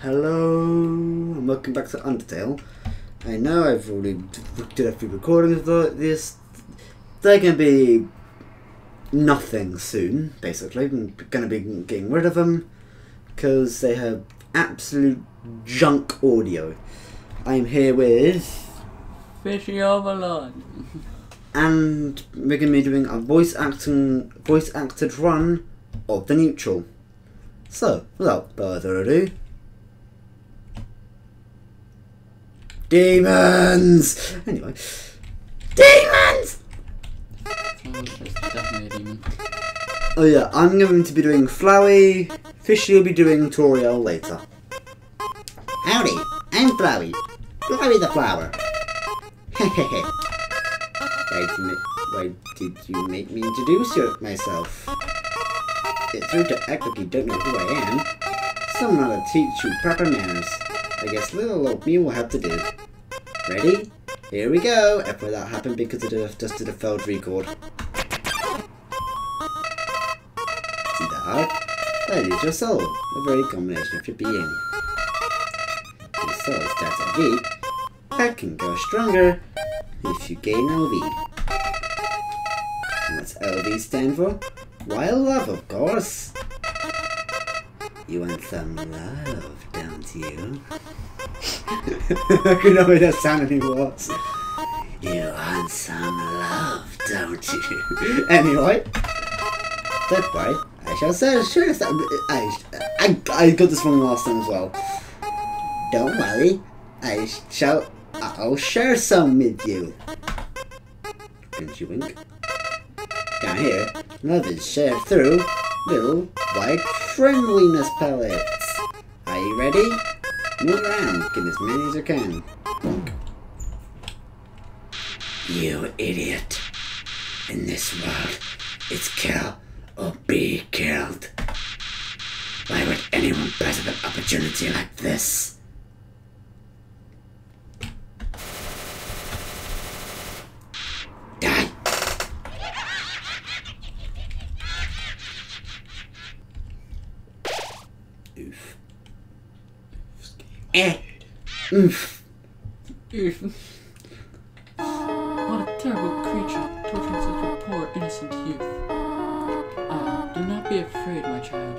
Hello, and welcome back to Undertale. I know I've already did a few recordings of this. They're going to be nothing soon, basically. I'm going to be getting rid of them because they have absolute junk audio. I'm here with, Fishy Overlord. and we're going to be doing a voice acting, voice acted run of the neutral. So, without further ado, demons. Anyway, demons. Oh, yeah, I'm going to be doing Flowey. Fishy will be doing Toriel later. Howdy, I'm Flowey. Flowey the flower. Hehehe. why, why did you make me introduce myself? It's rude to act like you don't know who I am. Someone ought to teach you proper manners. I guess little old me will have to do. Ready? Here we go. Thought that happened because I just did a failed record. See the heart? That is your soul, a very combination of your being. Your soul starts at V, that can go stronger if you gain LV. And what's LV stand for? Wild love, of course. You want some love, don't you? I can know that sound anymore. You want some love, don't you? anyway. Don't worry, I shall say, sure, I, I, I got this wrong last time as well. Don't worry, I shall, I'll share some with you. Don't you wink? Down here, love is shared through little white friendliness pellets. Are you ready? Move around, get as many as you can. You idiot. In this world, it's kill or be killed. Why would anyone up an opportunity like this? Die! Oof. Eh. Oof. what a terrible creature, torturing such a poor, innocent youth. Ah, do not be afraid, my child.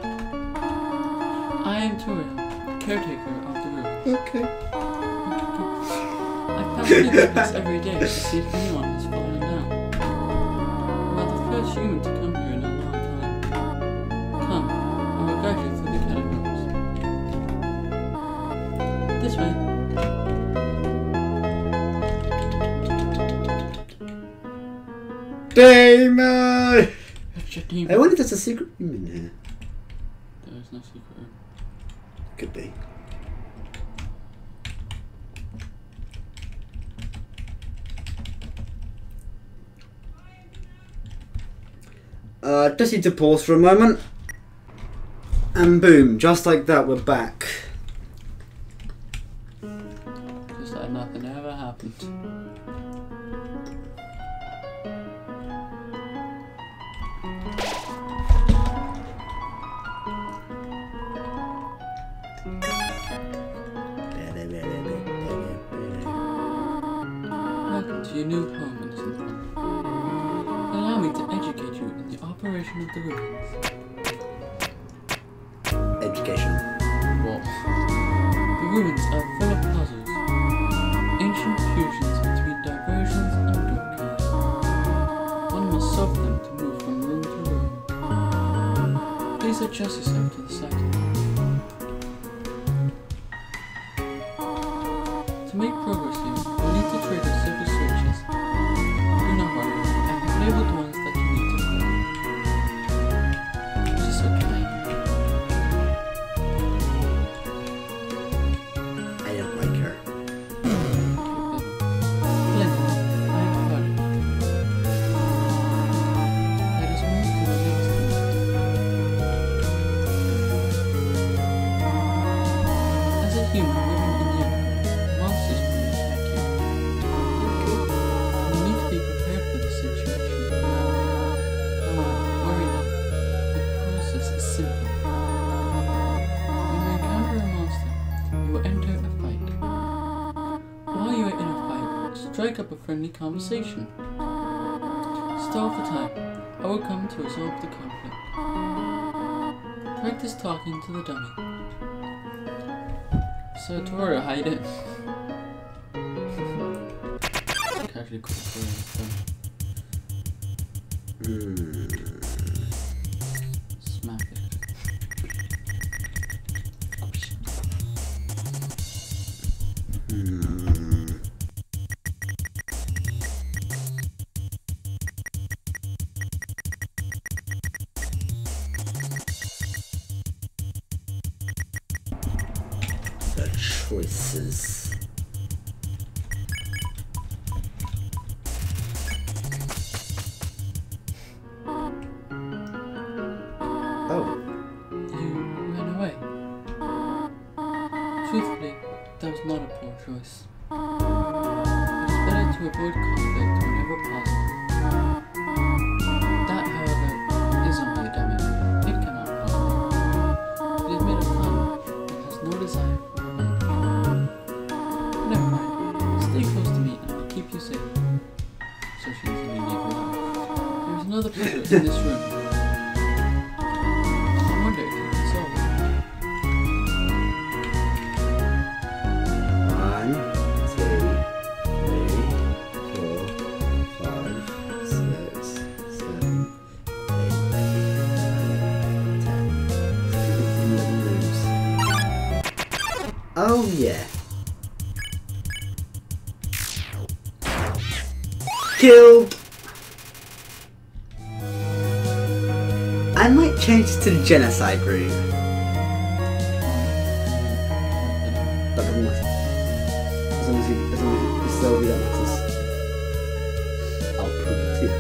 I am Toriel, caretaker of the room. Okay. I pass through this place every day to see if anyone has fallen down. You are the first human to come Damon! Demon. I wonder if there's a secret room in here. There is no secret room. Could be. Uh, just need to pause for a moment. And boom, just like that, we're back. New home, innocent one. Allow me to educate you in the operation of the ruins. Education. Well, the ruins friendly conversation. Stall for time. I will come to resolve the conflict. Practice talking to the dummy. So, Tora, how you doing? Casually call Tora this. Smack it. Hmm. Choices. Another puzzle in this room. Oh, I can solve it. one, two, three, four, five, six, seven, eight, nine, ten. Eleven rooms. Oh yeah. Killed. I change it to the genocide room. That doesn't matter. As long as you, as long as you, you still do that matters. I'll prove it to you.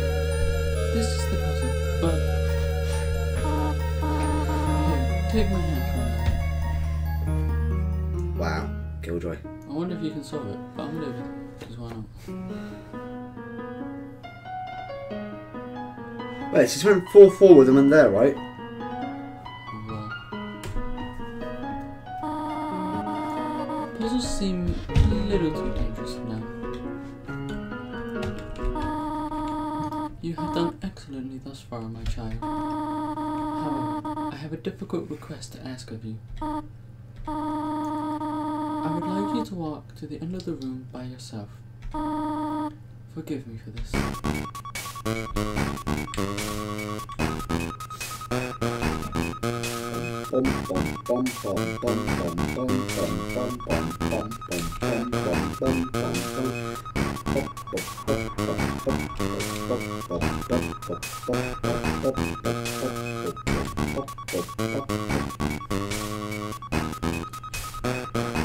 This is the puzzle, but here, take my hand. Wow, Killjoy. I wonder if you can solve it, but I'm leaving, because why not? Wait, she's went 4 4 with them in there, right? Have done excellently thus far, my child. However, I have a difficult request to ask of you. I would like you to walk to the end of the room by yourself. Forgive me for this.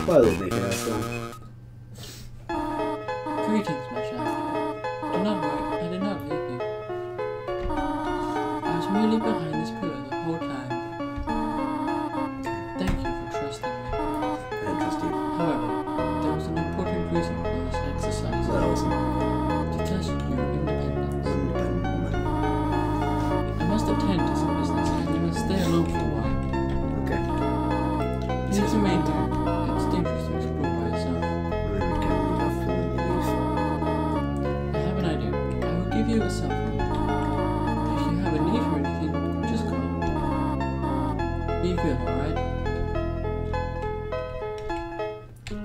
Well, make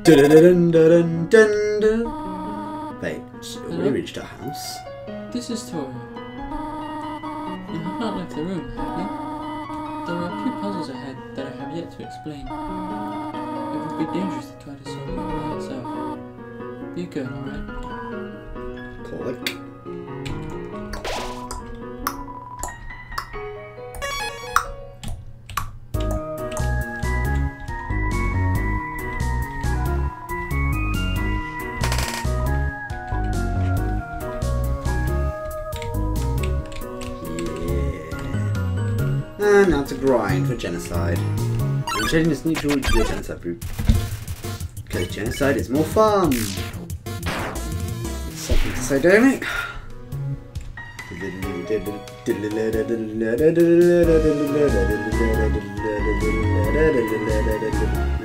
Wait, so we reached our house. This is Tori. You have not left the room, have you? There are a few puzzles ahead that I have yet to explain. It would be dangerous to try to solve them by yourself. Be good, alright? Click. Grind for genocide. I'm changing this neutral to a genocide group. Because genocide is more fun. Something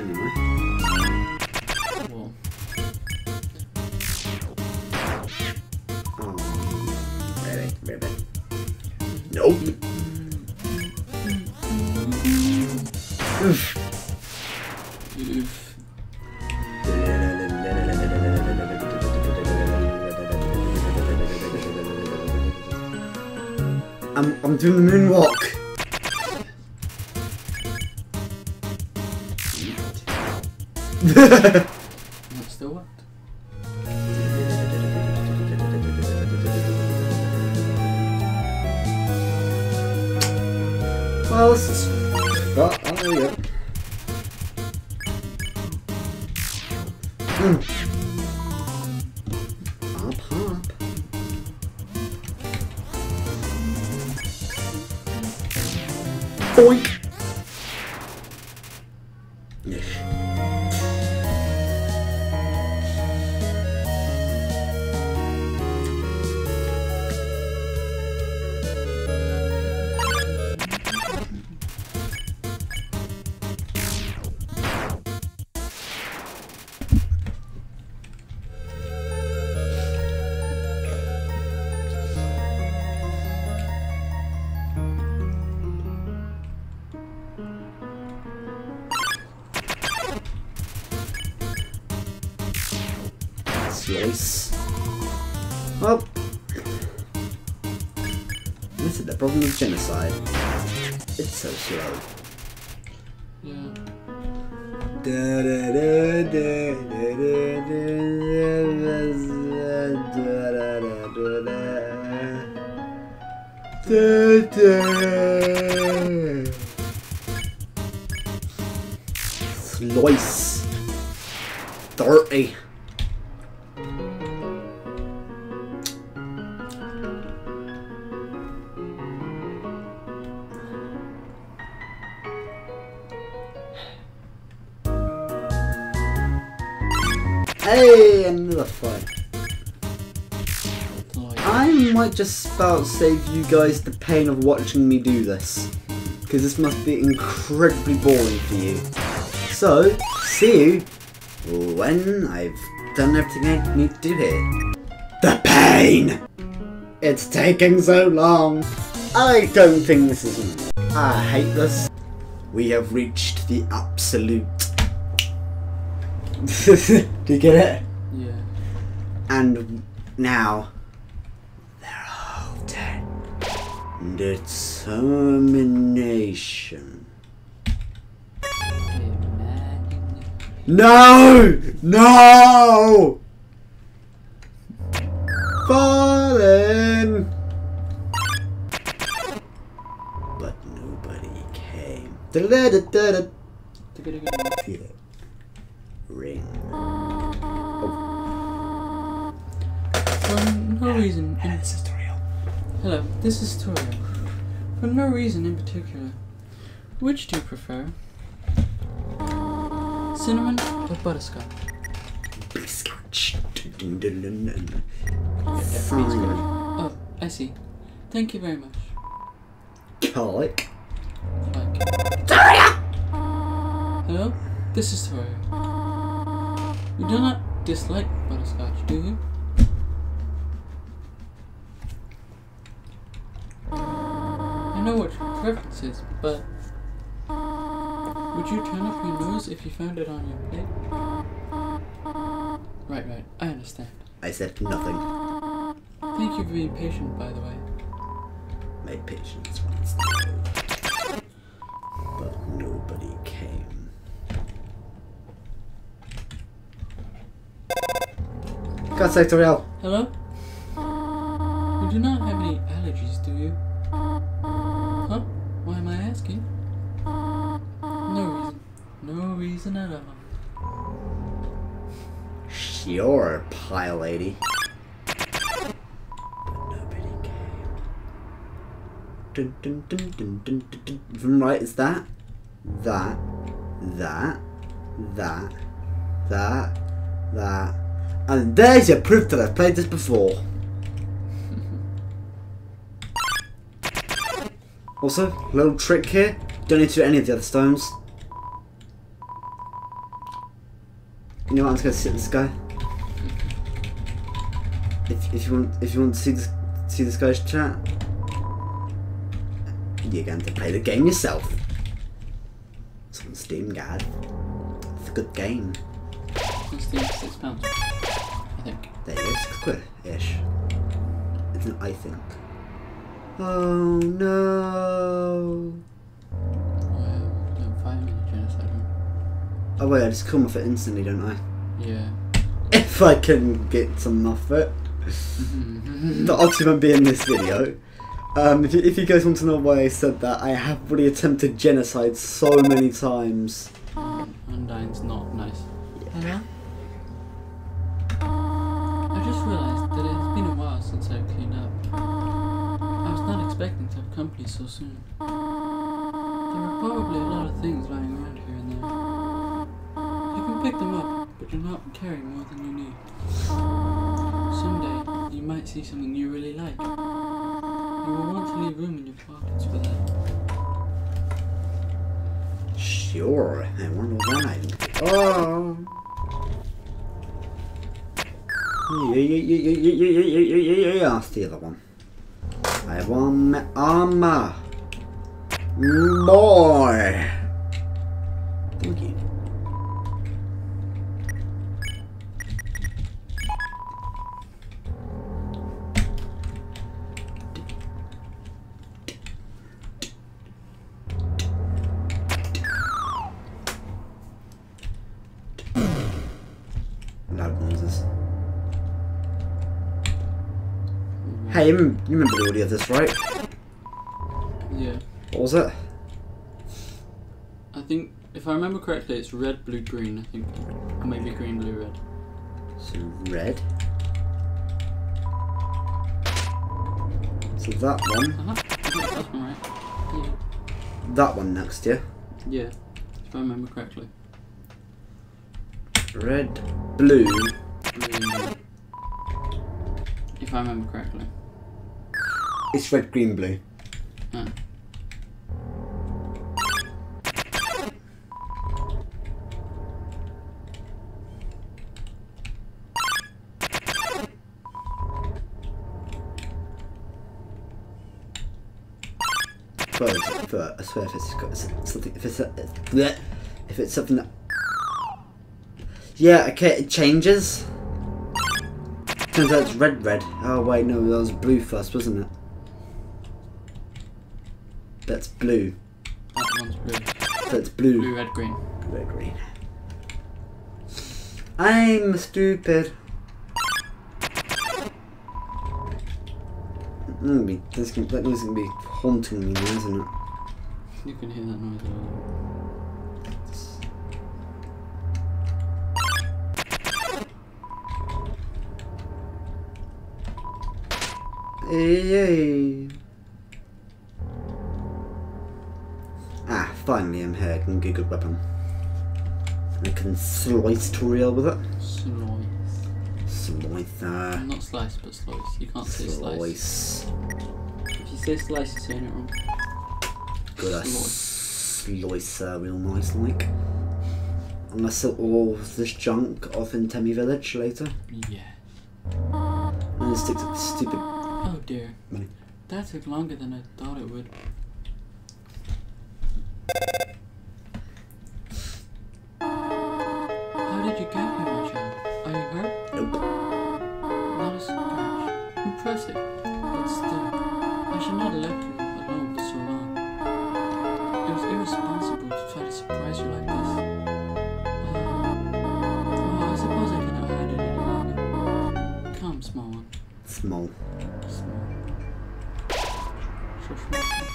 That still worked. well, this is. Oh, oh, there we go. Hop, hop. Boink. Ish. It's so slow. Yeah. Da da da da da da da da da da da da da da Slice. 30. About save you guys the pain of watching me do this. Because this must be incredibly boring for you. So, see you when I've done everything I need to do here. The pain! It's taking so long. I don't think this is... I hate this. We have reached the absolute... do you get it? yeah. And now determination. No! No! Fallen! But nobody came. Da-da-da-da-da. Feel it. Ring. Ah. Oh. For no reason. In- This is real. Hello, this is Toriel. For no reason in particular. Which do you prefer? Cinnamon or butterscotch? Fine. Oh, I see. Thank you very much. Colic. Like. Hello, this is Toriel. You do not dislike butterscotch, do you? I know what your preference is, but would you turn off your nose if you found it on your plate? Right, right, I understand. I said nothing. Thank you for being patient, by the way. My patience runs low. But nobody came. God save Toriel. Dun, dun, dun, dun, dun, dun, dun. From right, is that, that, that, that, that, that. And there's your proof that I've played this before. Also, little trick here. Don't need to do any of the other stones. You know what? I'm just gonna sit this guy. If, if you want, if you want to see this, see this guy's chat, you're going to play the game yourself. It's on Steam, guys. It's a good game. On Steam six pounds. I think. There it is, six quid-ish. It's an I think. Oh no! Well, don't fight me in a genocide room. Oh wait, I just come off it instantly, don't I? Yeah. If I can get some off it. The won't be in this video. Um, if, you, if you guys want to know why I said that, I have already attempted genocide so many times. Undyne's not nice. Hello? I just realised that it has been a while since I've cleaned up. I was not expecting to have company so soon. There are probably a lot of things lying around here and there. You can pick them up, but do not carry more than you need. Someday, you might see something you really like. Want to leave room in your pockets for that. Sure, I wonder why. Oh. Yeah, yeah, yeah, yeah, yeah, yeah, yeah, yeah, yeah, yeah. That's the one. I want my armor. Mm, Hey, you remember, you remember the audio of this, right? Yeah. What was it? I think, if I remember correctly, it's red, blue, green, I think. Or maybe green, blue, red. So red. So that one, Uh-huh. I that's one right. Yeah. that one next, yeah. Yeah. If I remember correctly. Red, blue. Blue. If I remember correctly. It's red, green, blue. But for I swear if it's something, if it's a, if it's something that, yeah, okay, it changes. Turns out it's red, red. Oh wait, no, that was blue first, wasn't it? That's blue. That one's blue. That's blue. Blue, red, green. Red, green. I'm stupid. Mm, be, this can, that noise is gonna be haunting me now, isn't it? You can hear that noise. Yay! Finally I'm here. I can get a good weapon. I can slice Toriel with it. Slice. Slice, uh, Not slice, but slice. You can't say slice. slice. If you say slice, you're saying it wrong. Good, I slice uh, real nice like. I'm gonna sell all this junk off in Temmie Village later. Yeah. And then stick to the stupid. Oh dear. Money. That took longer than I thought it would. How did you get here, my child? Are you hurt? Nope. Not a scratch. Impressive. But still, I should not have left you alone for so long. It was irresponsible to try to surprise you like this. Uh, oh, I suppose I cannot hide it any longer. Come, small one. Small. Small. So small.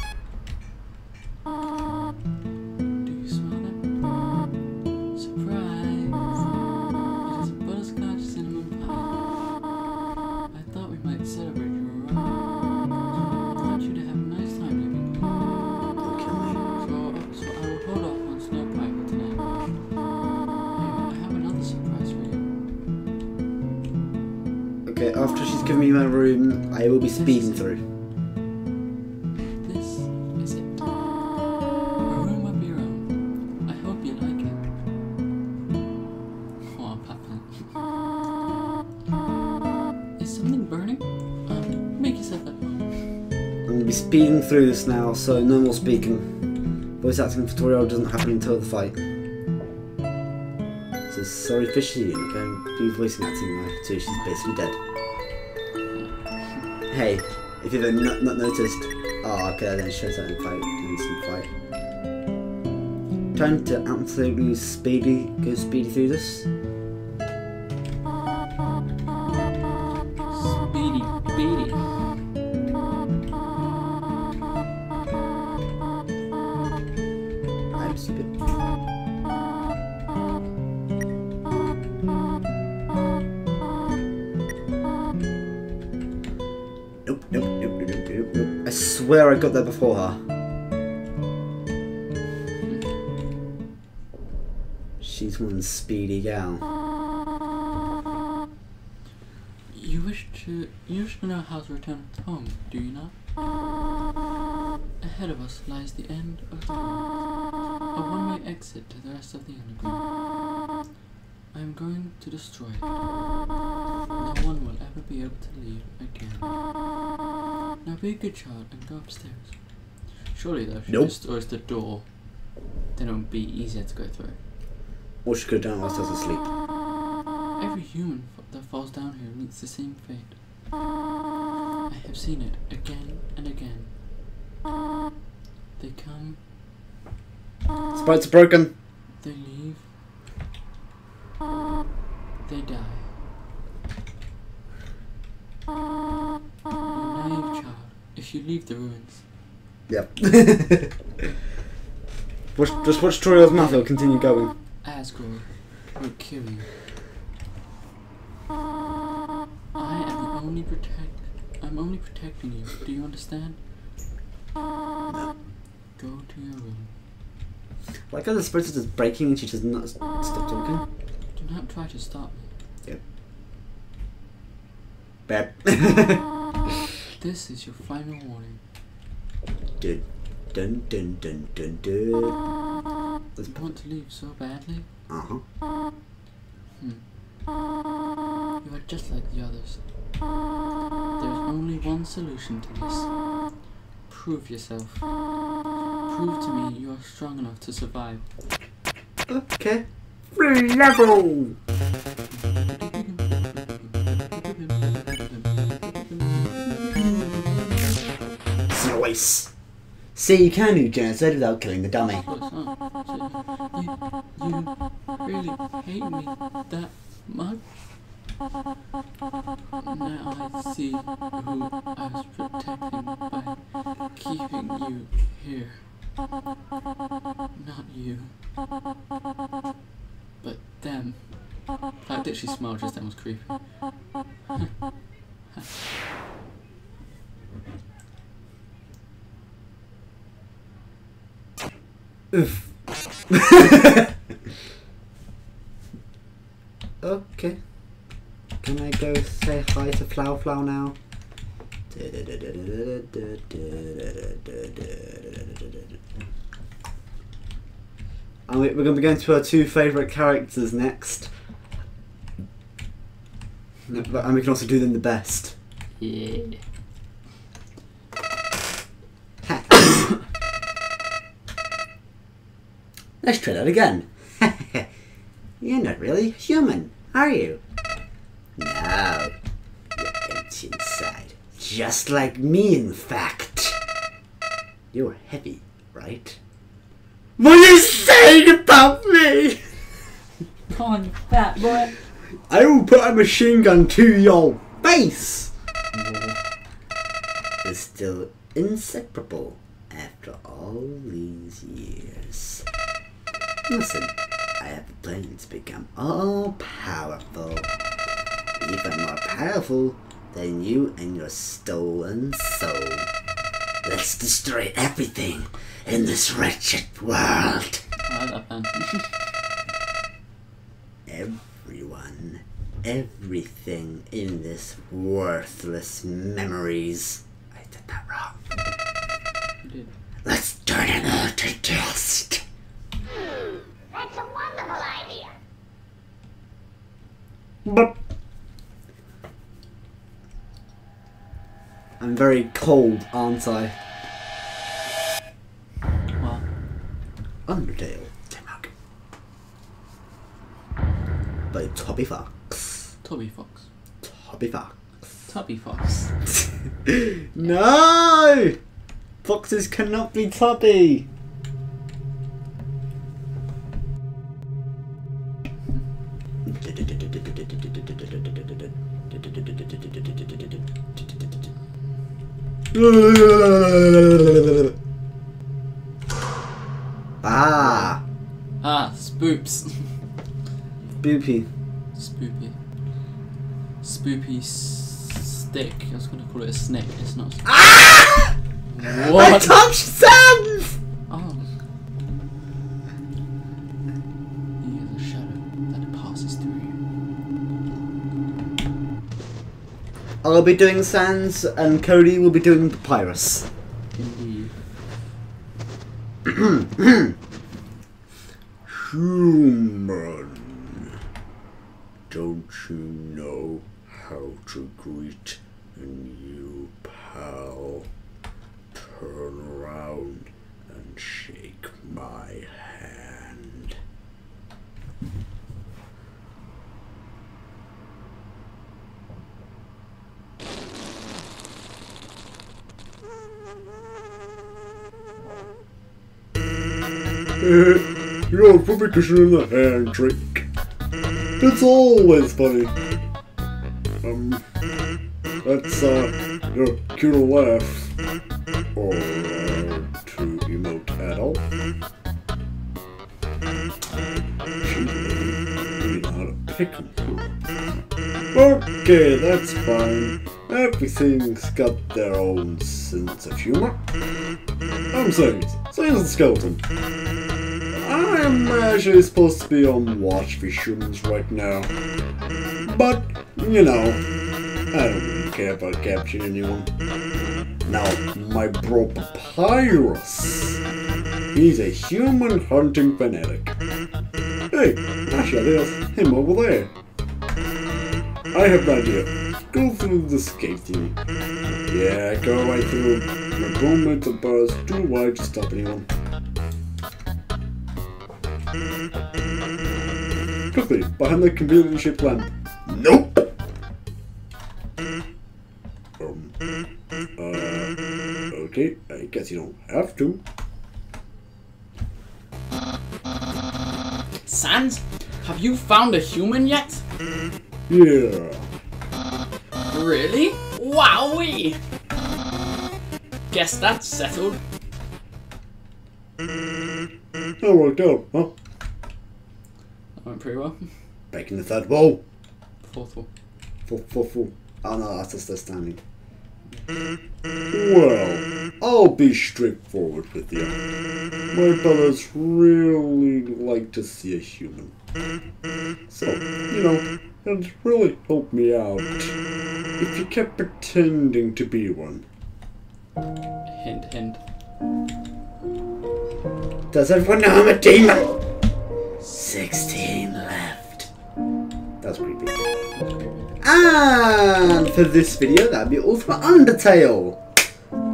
After she's given me my room, I will be speeding through. This is it. A room of your own. I hope you like it. Oh, Papa. Is something burning? Um, make yourself at home. I'm gonna be speeding through this now, so no more speaking. Voice acting tutorial doesn't happen until the fight. Just sorry fishy going to be voicing acting her too. She's basically dead. Hey, if you've not, not noticed, oh okay, i then shows that in fight, in some fight. Time to absolutely speedy, go speedy through this. Before her. She's one speedy gal. You wish to you wish to know how to return home, do you not? Ahead of us lies the end of the world. A one-way exit to the rest of the underground. I am going to destroy it. No one will ever be able to leave again. Now be a good child and go upstairs. Surely though, if she Nope. destroys the door, then it would be easier to go through. Or she could done it whilst I was asleep. Every human that falls down here meets the same fate. I have seen it again and again. They come, Spikes are broken. they leave, they die. You naive child, if you leave the ruins, Yep. watch, just watch Troy's mouth, it'll continue going. Asgore will kill you. I am the only protect. I'm only protecting you. Do you understand? No. Go to your room. Like how the spirits are just breaking and she does not stop talking. Do not try to stop me. Yep. Bad. This is your final warning. Dun dun dun dun dun dun. You want to leave so badly? Uh huh. You are just like the others. There is only one solution to this. Prove yourself. Prove to me you are strong enough to survive. Okay. Free level. Slice. See, you can do genocide without killing the dummy. You, you really hate me that much? Now I see who I was protecting by keeping you here. Not you. But them. The fact that she smiled just then was creepy. okay. Can I go say hi to Flower Flower now? And we- we're going to be going to our two favourite characters next. And we can also do them the best. Yeah. Let's try that again. You're not really human, are you? No. You're empty inside. Just like me, in fact. You're heavy, right? What are you saying about me? Come on, you fat boy. I will put a machine gun to your face! Is still inseparable after all these years. Listen, I have a plan to become all powerful. Even more powerful than you and your stolen soul. Let's destroy everything in this wretched world. I like that band. Everyone, everything in this worthless memories. I did that wrong. you did. Let's turn it all to dust. That's a wonderful idea. But I'm very cold, aren't I? Well, Undertale. Tim Hug. by Toby Fox. Toby Fox. Toby Fox. Tubby Fox. no! Foxes cannot be Tubby! Ah! Ah, spoops. Boopy. Spoopy. Spoopy stick. I was gonna call it a snake. It's not. Ah! I touched Sans! I'll be doing Sans and Cody will be doing Papyrus. Indeed. Human, don't you know how to greet a new pal? Turn around and shake my hand. You're probably in the hand trick. It's always funny. Um, that's uh, your cute laugh. Or uh, to emote know pick 'em. Okay, that's fine. Everything's got their own sense of humor. I'm Sans the Skeleton. I'm actually supposed to be on watch for humans right now. But, you know, I don't really care about capturing anyone. Now, my bro Papyrus. He's a human hunting fanatic. Hey, actually, there's him over there. I have an idea. Go through the gate thingy. Yeah, go right through. My roommates and bars too wide to stop anyone. Quickly, behind the conveniently shaped lamp. Nope! Um, uh, okay, I guess you don't have to. Sans, have you found a human yet? Yeah. Really? Wowee! Guess that's settled. That worked out, huh? That went pretty well. Breaking the third wall. Fourth one. Full, full, full. Oh no, that's just the standing. Well, I'll be straightforward with you. My brothers really like to see a human. So, you know, it'd really help me out if you kept pretending to be one. Hint, hint. Does everyone know I'm a demon? 16 left. That's creepy. And for this video, that'd be all for Undertale.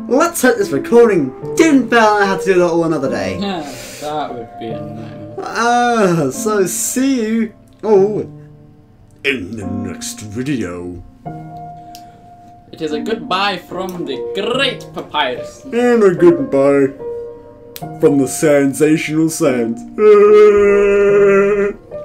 Let's hope this recording didn't fail and I had to do that all another day. Yeah, that would be a nightmare. Ah, so see you all in the next video. It is a goodbye from the great papyrus. And a goodbye from the sensational Sans.